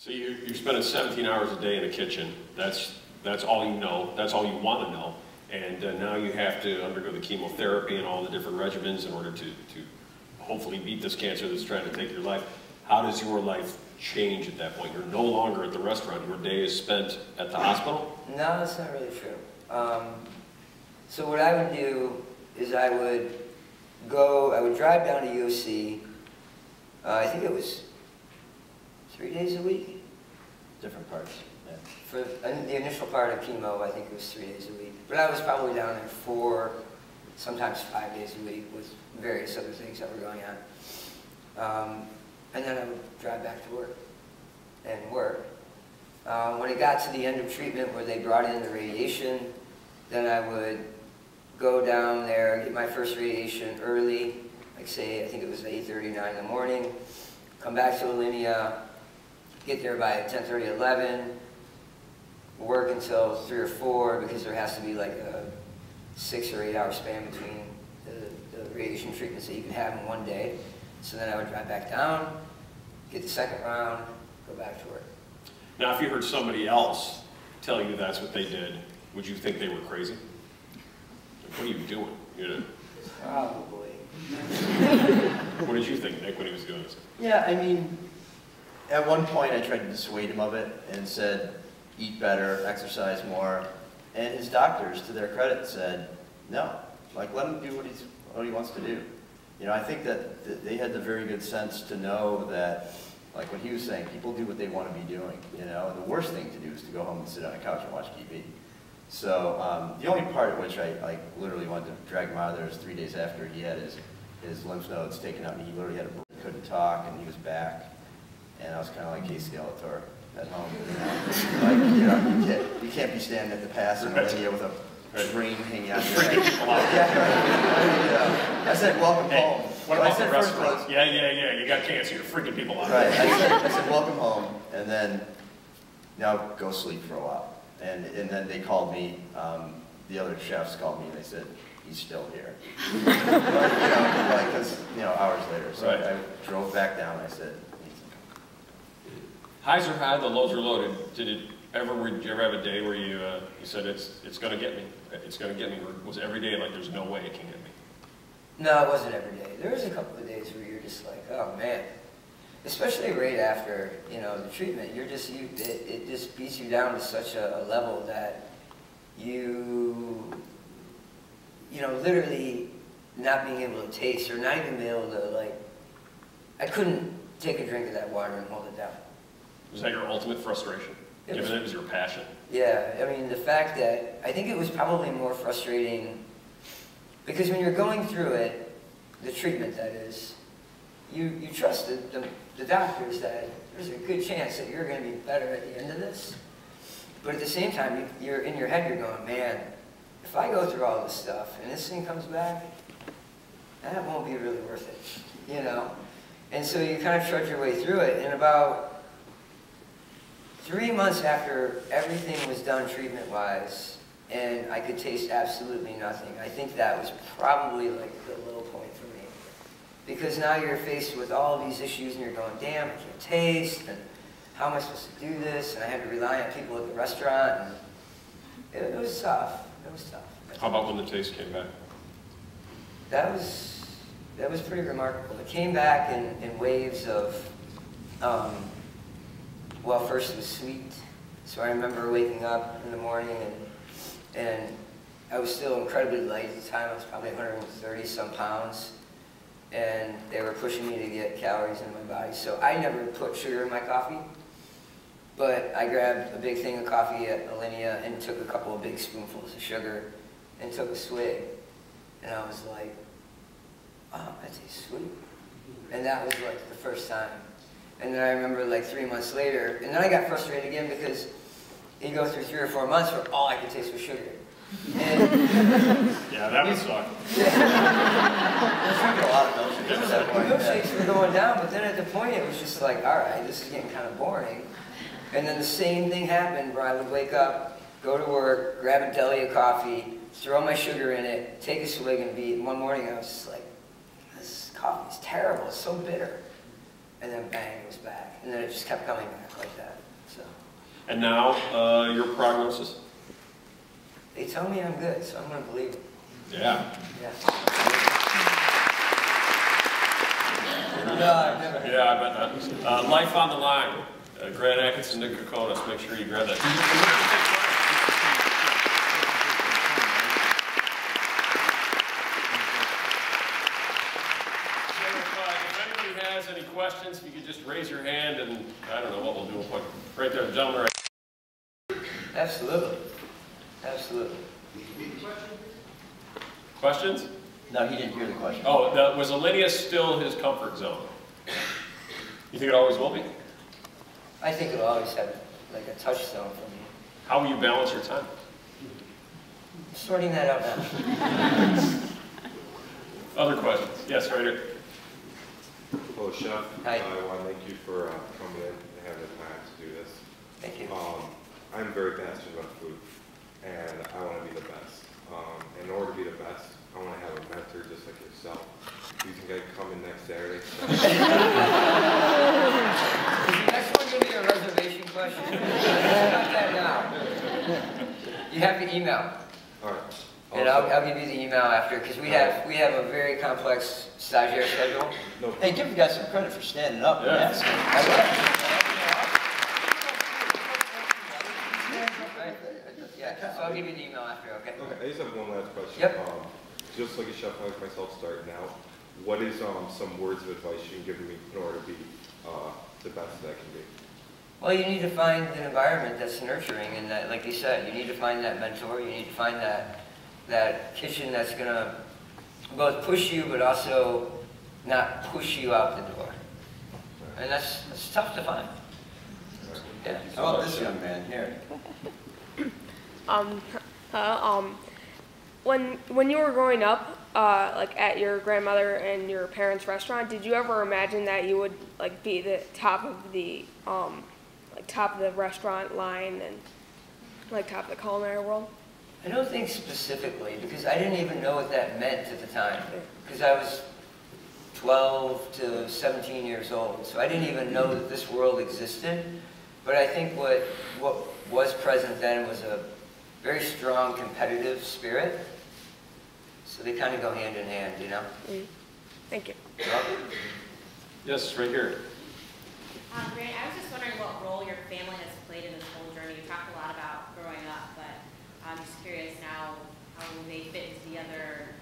So you, you're spending 17 hours a day in a kitchen. That's, that's all you know. That's all you want to know. And uh, now you have to undergo the chemotherapy and all the different regimens in order to, to hopefully beat this cancer that's trying to take your life. How does your life change at that point? You're no longer at the restaurant. Your day is spent at the hospital? No, that's not really true. Um, so what I would do is I would go, I would drive down to UC. Uh, I think it was three days a week Different parts, yeah. for the initial part of chemo. I think it was three days a week, but I was probably down there four, sometimes five days a week with various other things that were going on. Um, and then I would drive back to work and work. Uh, when it got to the end of treatment where they brought in the radiation, then I would go down there, get my first radiation early, like say, I think it was 8.39 in the morning, come back to Alinea, get there by 10.30, 11, work until 3 or 4 because there has to be like a six or eight hour span between the, the radiation treatments that you can have in one day. So then I would drive back down, get the second round, go back to work. Now, if you heard somebody else tell you that's what they did, would you think they were crazy? What are you doing? You know? Probably. What did you think, Nick, when he was doing this? Yeah, I mean, at one point I tried to dissuade him of it and said, eat better, exercise more. And his doctors, to their credit, said, no, like let him do what, he's, what he wants to do. You know, I think that th- they had the very good sense to know that, like what he was saying, people do what they want to be doing, you know? And the worst thing to do is to go home and sit on a couch and watch TV. So um, the only part at which I like literally wanted to drag him out of there is three days after he had his, his lymph nodes taken out and he literally had a, couldn't talk and he was back. And I was kind of like Casey Skeletor at home. You know? like, you know, you can't, you can't be standing at the pass in Alinea with a dream hanging out your head. Yeah, I said, welcome Hey, home. what So I about the said first restaurant? Yeah, yeah, yeah, you got cancer, you're freaking people out. Right, I said, I said, welcome home, and then, now go sleep for a while. And, and then they called me, um, the other chefs called me and they said, he's still here. But, you know, like, 'cause, you know, hours later, so Right. I drove back down, and I said, Highs are high, the lows are loaded. Did it ever, did you ever have a day where you, uh, you said, it's, it's gonna get me, it's gonna get me, or was every day like, there's no way it can get me? No, it wasn't every day. There was a couple of days where you're just like, oh man. Especially right after, you know, the treatment, you're just, you, it, it just beats you down to such a, a level that you, you know, literally not being able to taste or not even being able to like, I couldn't take a drink of that water and hold it down. Was that your ultimate frustration? It was- Given it was your passion? Yeah, I mean, the fact that, I think it was probably more frustrating, because when you're going through it, the treatment that is, you, you trust the, the, the doctors that there's a good chance that you're gonna be better at the end of this. But at the same time, you, you're, in your head, you're going, man, if I go through all this stuff and this thing comes back, that won't be really worth it, you know? And so you kind of trudge your way through it, and about Three months after everything was done treatment-wise, and I could taste absolutely nothing, I think that was probably like the low point for me. Because now you're faced with all these issues and you're going, damn, I can't taste, and how am I supposed to do this? And I had to rely on people at the restaurant, and it, it was tough. It was tough. How about when the taste came back? That was, that was pretty remarkable. It came back in, in waves of, um, well, first it was sweet. So I remember waking up in the morning and, and I was still incredibly light at the time. I was probably 130 some pounds. And they were pushing me to get calories in my body. So I never put sugar in my coffee. But I grabbed a big thing of coffee at Alinea and took a couple of big spoonfuls of sugar and took a swig. And I was like, oh, that tastes sweet. And that was like the first time. And then I remember like three months later, and then I got frustrated again because you go through three or four months where all I could taste was sugar. And Yeah, that would suck. I was a lot of milkshakes at that point. yeah. milkshakes were going down, but then at the point it was just like, all right, this is getting kind of boring. And then the same thing happened where I would wake up, go to work, grab a deli of coffee, throw my sugar in it, take a swig and be, one morning I was just like, this coffee is terrible, it's so bitter. And then bang, it was back. back. And then it just kept coming back like that, so. And now, uh, your prognosis? They tell me I'm good, so I'm gonna believe it, Yeah. yeah. No, I've never. Yeah, I bet not. Uh, Life on the line, uh, Grant Achatz, Nick Kokonas, make sure you grab that. So if, uh, if anybody has any questions, if you could just raise your hand and, I don't know what we'll do, we'll put, right gentleman, right- Absolutely, absolutely. questions? No, he didn't hear the question. Oh, that- was Alinea still his comfort zone? You think it always will be? I think it'll always have like a touchstone for me. How will you balance your time? Sorting that out now. Other questions? Yes, right here. Hello, Chef. Hi. I want to thank you for uh, coming in and having the time to do this. Thank you. Um, I'm very passionate about food, and I want to be the best. Um, In order to be the best, I want to have a mentor just like yourself. Do you think I can come in next Saturday? Next one gonna be a reservation question? Let's start that now. You have the email, All right. and I'll, I'll give you the email after, because we have, we have a very complex stagiaire schedule. No, Hey, give the guy some credit for standing up and asking. Yeah, so I'll give you the email after, okay? okay, I just have one last question. Yep. Um, Just like a chef like myself starting out, what is um, some words of advice you can give me in order to be uh, the best that I can be? Well, you need to find an environment that's nurturing and that, like you said, you need to find that mentor, you need to find that, that kitchen that's gonna both push you but also not push you out the door. And that's, that's tough to find. Yeah. How about this young man here? Um, uh, um, when when you were growing up, uh, like at your grandmother and your parents' restaurant, did you ever imagine that you would like be the top of the um, like top of the restaurant line and like top of the culinary world? I don't think specifically, because I didn't even know what that meant at the time. Because I was 12 to 17 years old, so I didn't even know that this world existed. But I think what, what was present then was a very strong competitive spirit. So they kind of go hand in hand, you know? Thank you. Yes, right here. Um, Grant, I was just wondering what role your family has played in this whole journey. You talked a lot about growing up, but I'm just curious now how they fit into the other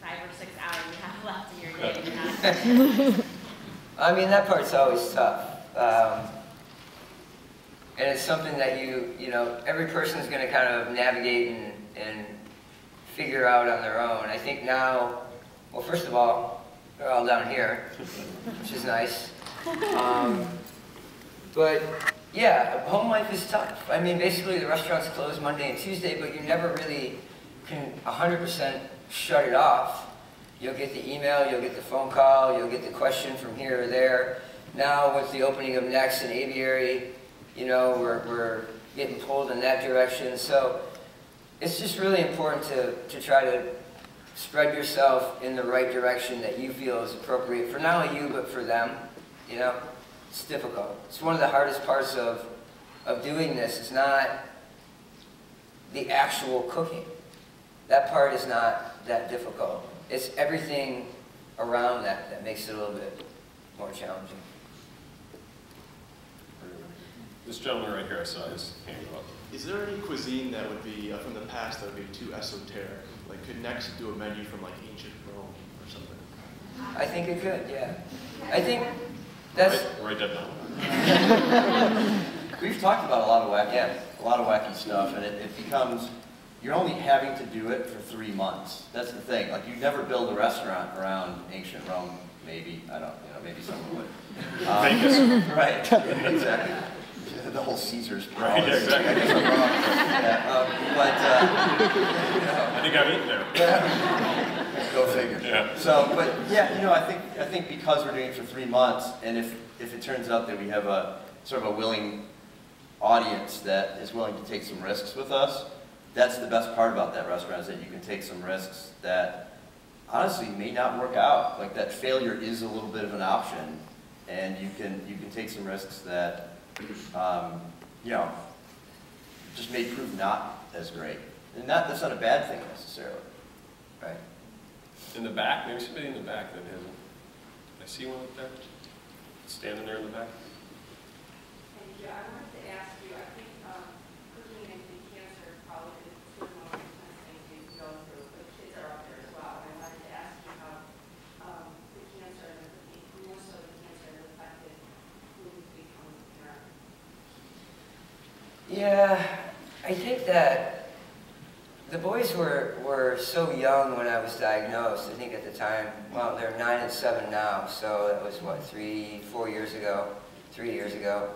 five or six hours you have left in your day. I mean, that part's always tough. Um, and it's something that you, you know, every person's going to kind of navigate and, and figure out on their own. I think now, well, first of all, they're all down here, which is nice. Um, but yeah, home life is tough. I mean, basically the restaurant's closed Monday and Tuesday, but you never really can 100% shut it off. You'll get the email, you'll get the phone call, you'll get the question from here or there. Now with the opening of Next and Aviary, you know, we're, we're getting pulled in that direction. So it's just really important to, to try to spread yourself in the right direction that you feel is appropriate for not only you, but for them. You know, it's difficult. It's one of the hardest parts of, of doing this. It's not the actual cooking. That part is not that difficult. It's everything around that that makes it a little bit more challenging. This gentleman right here, I saw his hand go up. Is there any cuisine that would be uh, from the past that would be too esoteric? Like, could Next do a menu from like ancient Rome or something? I think it could, yeah. I think that's, right, write that down. We've talked about a lot of wacky, Yeah. a lot of wacky stuff, and it, it becomes, you're only having to do it for three months. That's the thing, like, you never build a restaurant around ancient Rome, maybe, I don't, you know, maybe someone would. Um, Vegas. Right, exactly. The whole Caesar's Right, palace. exactly. I guess I'm wrong. Yeah, um, But, uh, I think I'm eating there. Go figure. Yeah. So, but yeah, you know, I think, I think because we're doing it for three months, and if, if it turns out that we have a, sort of a willing audience that is willing to take some risks with us, that's the best part about that restaurant, is that you can take some risks that honestly may not work out. Like that failure is a little bit of an option, And you can, you can take some risks that, um, you know, just may prove not as great. And not, that's not a bad thing necessarily, right? In the back, maybe somebody in the back that hasn't, I see one up there, standing there in the back. Thank you. I wanted to ask you, I think um, cooking and the cancer probably is two of the most intense things you can go through, but kids are out there as well. And I wanted to ask you how um, the cancer and the cooking, more so the cancer has affected who becomes a parent. Yeah, I think that the boys were, were so young when I was diagnosed. I think at the time, well, they're nine and seven now, so that was what, three, four years ago, three years ago.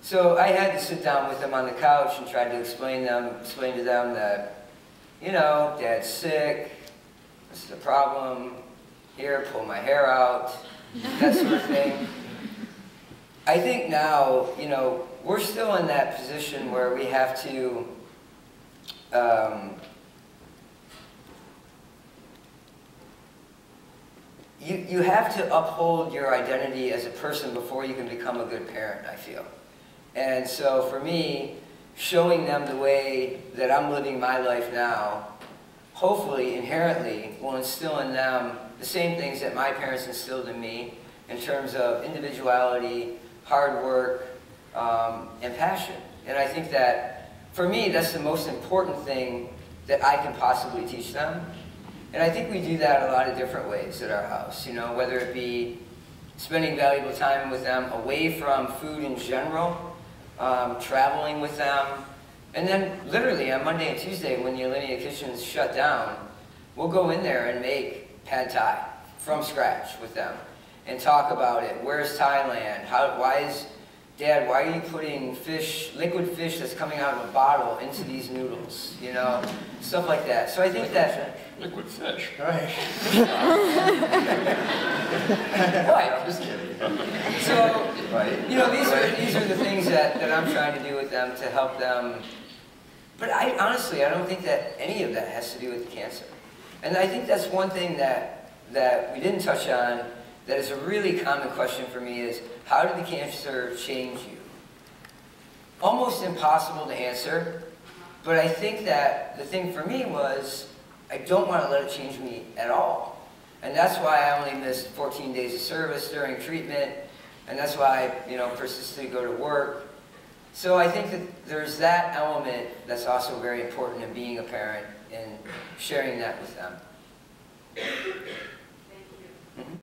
So I had to sit down with them on the couch and try to explain them, explain to them that, you know, dad's sick, this is a problem, here, pull my hair out, that sort of thing. I think now, you know, we're still in that position where we have to um, you, you have to uphold your identity as a person before you can become a good parent, I feel. And so for me, showing them the way that I'm living my life now, hopefully, inherently, will instill in them the same things that my parents instilled in me in terms of individuality, hard work, um, and passion. And I think that, for me, that's the most important thing that I can possibly teach them. And I think we do that a lot of different ways at our house, you know, whether it be spending valuable time with them away from food in general, um, traveling with them, and then literally on Monday and Tuesday when the Alinea Kitchen's shut down, we'll go in there and make pad thai from scratch with them and talk about it. Where's Thailand? How, why is, Dad, why are you putting fish, liquid fish that's coming out of a bottle into these noodles? You know, stuff like that. So I think that, Liquid fish. Right. right, I'm just kidding. so. You know, these are, these are the things that, that I'm trying to do with them to help them. But I honestly, I don't think that any of that has to do with cancer. And I think that's one thing that, that we didn't touch on that is a really common question for me is, how did the cancer change you? Almost impossible to answer, but I think that the thing for me was, I don't want to let it change me at all. And that's why I only missed 14 days of service during treatment, and that's why I, you know, persisted to go to work. So I think that there's that element that's also very important in being a parent and sharing that with them.